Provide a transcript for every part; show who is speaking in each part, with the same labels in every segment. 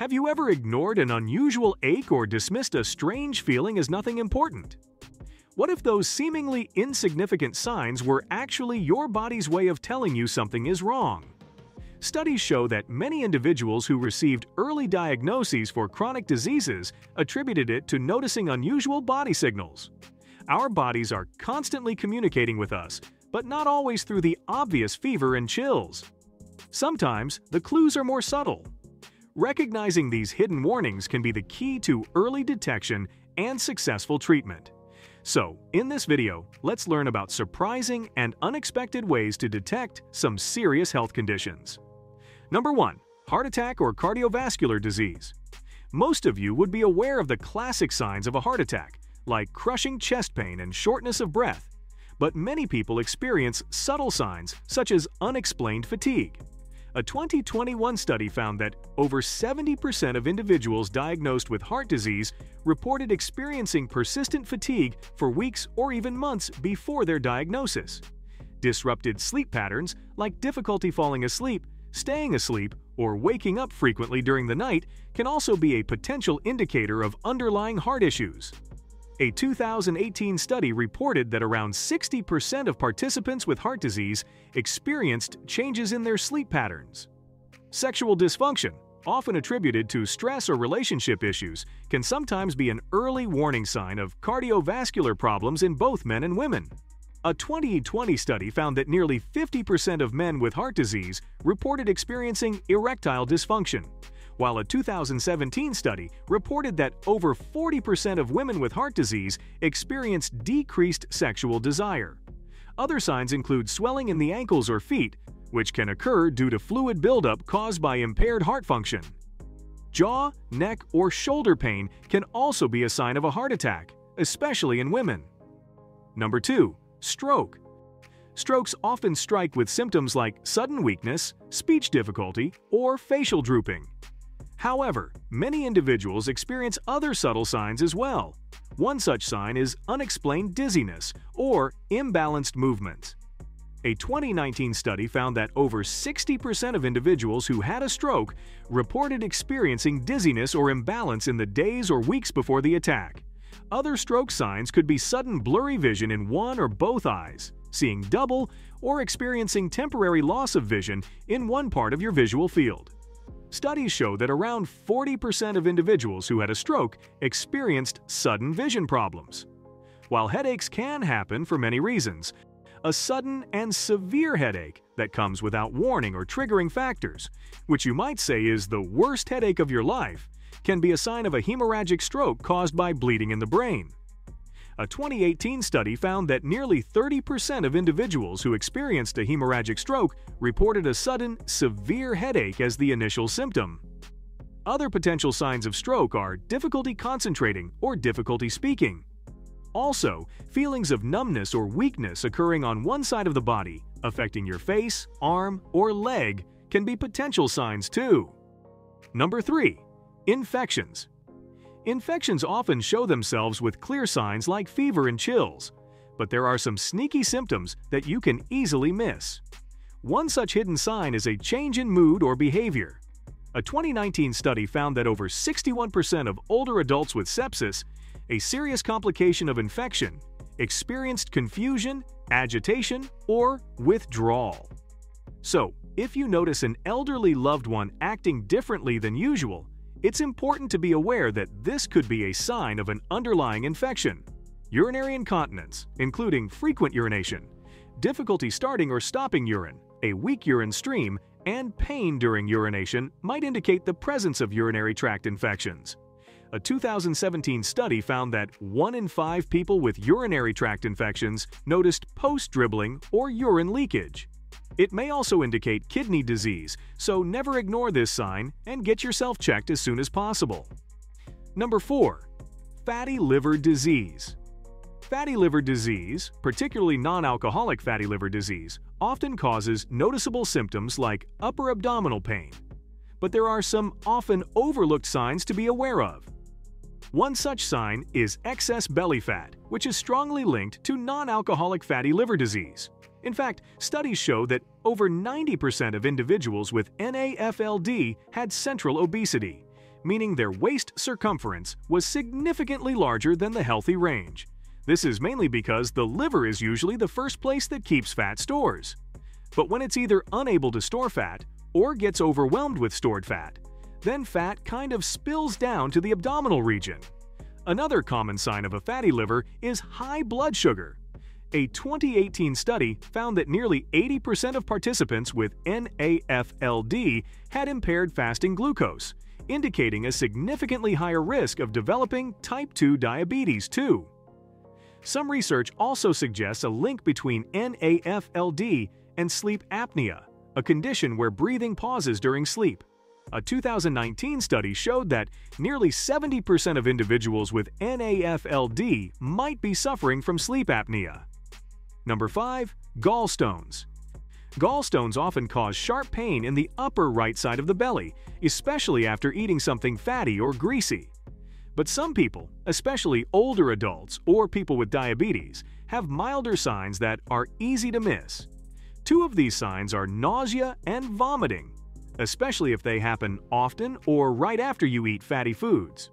Speaker 1: Have you ever ignored an unusual ache or dismissed a strange feeling as nothing important? What if those seemingly insignificant signs were actually your body's way of telling you something is wrong? Studies show that many individuals who received early diagnoses for chronic diseases attributed it to noticing unusual body signals. Our bodies are constantly communicating with us, but not always through the obvious fever and chills. Sometimes the clues are more subtle. Recognizing these hidden warnings can be the key to early detection and successful treatment. So, in this video, let's learn about surprising and unexpected ways to detect some serious health conditions. Number 1. Heart attack or cardiovascular disease. Most of you would be aware of the classic signs of a heart attack, like crushing chest pain and shortness of breath. But many people experience subtle signs, such as unexplained fatigue. A 2021 study found that over 70% of individuals diagnosed with heart disease reported experiencing persistent fatigue for weeks or even months before their diagnosis. Disrupted sleep patterns, like difficulty falling asleep, staying asleep, or waking up frequently during the night, can also be a potential indicator of underlying heart issues. A 2018 study reported that around 60% of participants with heart disease experienced changes in their sleep patterns. Sexual dysfunction, often attributed to stress or relationship issues, can sometimes be an early warning sign of cardiovascular problems in both men and women. A 2020 study found that nearly 50% of men with heart disease reported experiencing erectile dysfunction, while a 2017 study reported that over 40% of women with heart disease experienced decreased sexual desire. Other signs include swelling in the ankles or feet, which can occur due to fluid buildup caused by impaired heart function. Jaw, neck, or shoulder pain can also be a sign of a heart attack, especially in women. Number 2. Stroke. Strokes often strike with symptoms like sudden weakness, speech difficulty, or facial drooping. However, many individuals experience other subtle signs as well. One such sign is unexplained dizziness or imbalanced movement. A 2019 study found that over 60% of individuals who had a stroke reported experiencing dizziness or imbalance in the days or weeks before the attack. Other stroke signs could be sudden blurry vision in one or both eyes, seeing double, or experiencing temporary loss of vision in one part of your visual field. Studies show that around 40% of individuals who had a stroke experienced sudden vision problems. While headaches can happen for many reasons, a sudden and severe headache that comes without warning or triggering factors, which you might say is the worst headache of your life, can be a sign of a hemorrhagic stroke caused by bleeding in the brain. A 2018 study found that nearly 30% of individuals who experienced a hemorrhagic stroke reported a sudden, severe headache as the initial symptom. Other potential signs of stroke are difficulty concentrating or difficulty speaking. Also, feelings of numbness or weakness occurring on one side of the body, affecting your face, arm, or leg, can be potential signs too. Number 3. Infections Infections often show themselves with clear signs like fever and chills, but there are some sneaky symptoms that you can easily miss. One such hidden sign is a change in mood or behavior. A 2019 study found that over 61% of older adults with sepsis, a serious complication of infection, experienced confusion, agitation, or withdrawal. So, if you notice an elderly loved one acting differently than usual, it's important to be aware that this could be a sign of an underlying infection. Urinary incontinence, including frequent urination, difficulty starting or stopping urine, a weak urine stream, and pain during urination might indicate the presence of urinary tract infections. A 2017 study found that 1 in 5 people with urinary tract infections noticed post-dribbling or urine leakage. It may also indicate kidney disease, so never ignore this sign and get yourself checked as soon as possible. Number 4. Fatty liver disease. Fatty liver disease, particularly non-alcoholic fatty liver disease, often causes noticeable symptoms like upper abdominal pain. But there are some often overlooked signs to be aware of. One such sign is excess belly fat, which is strongly linked to non-alcoholic fatty liver disease. In fact, studies show that over 90% of individuals with NAFLD had central obesity, meaning their waist circumference was significantly larger than the healthy range. This is mainly because the liver is usually the first place that keeps fat stores. But when it's either unable to store fat or gets overwhelmed with stored fat, then fat kind of spills down to the abdominal region. Another common sign of a fatty liver is high blood sugar. A 2018 study found that nearly 80% of participants with NAFLD had impaired fasting glucose, indicating a significantly higher risk of developing type 2 diabetes too. Some research also suggests a link between NAFLD and sleep apnea, a condition where breathing pauses during sleep. A 2019 study showed that nearly 70% of individuals with NAFLD might be suffering from sleep apnea. Number 5. Gallstones Gallstones often cause sharp pain in the upper right side of the belly, especially after eating something fatty or greasy. But some people, especially older adults or people with diabetes, have milder signs that are easy to miss. Two of these signs are nausea and vomiting, especially if they happen often or right after you eat fatty foods.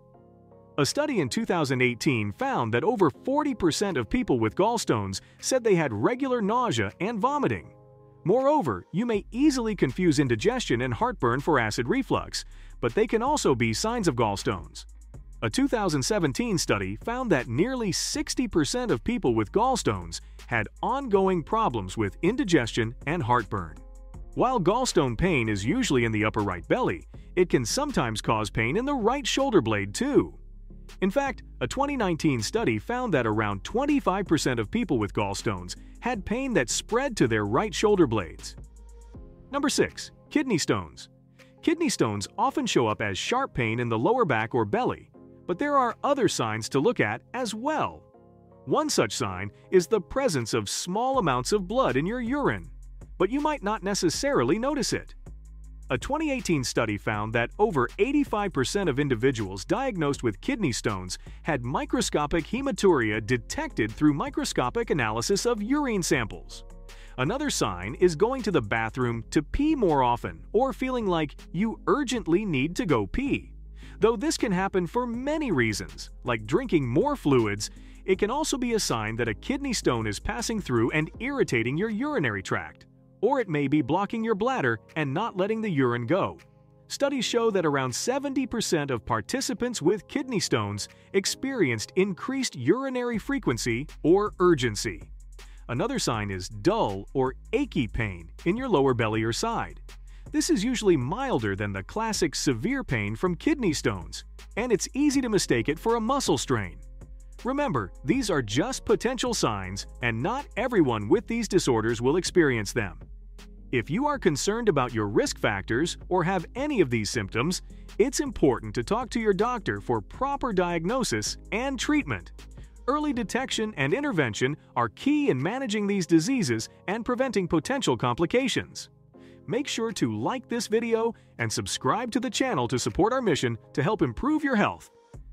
Speaker 1: A study in 2018 found that over 40% of people with gallstones said they had regular nausea and vomiting. Moreover, you may easily confuse indigestion and heartburn for acid reflux, but they can also be signs of gallstones. A 2017 study found that nearly 60% of people with gallstones had ongoing problems with indigestion and heartburn. While gallstone pain is usually in the upper right belly, it can sometimes cause pain in the right shoulder blade too. In fact, a 2019 study found that around 25% of people with gallstones had pain that spread to their right shoulder blades. Number 6. Kidney stones. Kidney stones often show up as sharp pain in the lower back or belly, but there are other signs to look at as well. One such sign is the presence of small amounts of blood in your urine but you might not necessarily notice it. A 2018 study found that over 85% of individuals diagnosed with kidney stones had microscopic hematuria detected through microscopic analysis of urine samples. Another sign is going to the bathroom to pee more often or feeling like you urgently need to go pee. Though this can happen for many reasons, like drinking more fluids, it can also be a sign that a kidney stone is passing through and irritating your urinary tract or it may be blocking your bladder and not letting the urine go. Studies show that around 70% of participants with kidney stones experienced increased urinary frequency or urgency. Another sign is dull or achy pain in your lower belly or side. This is usually milder than the classic severe pain from kidney stones, and it's easy to mistake it for a muscle strain. Remember, these are just potential signs, and not everyone with these disorders will experience them. If you are concerned about your risk factors or have any of these symptoms, it's important to talk to your doctor for proper diagnosis and treatment. Early detection and intervention are key in managing these diseases and preventing potential complications. Make sure to like this video and subscribe to the channel to support our mission to help improve your health.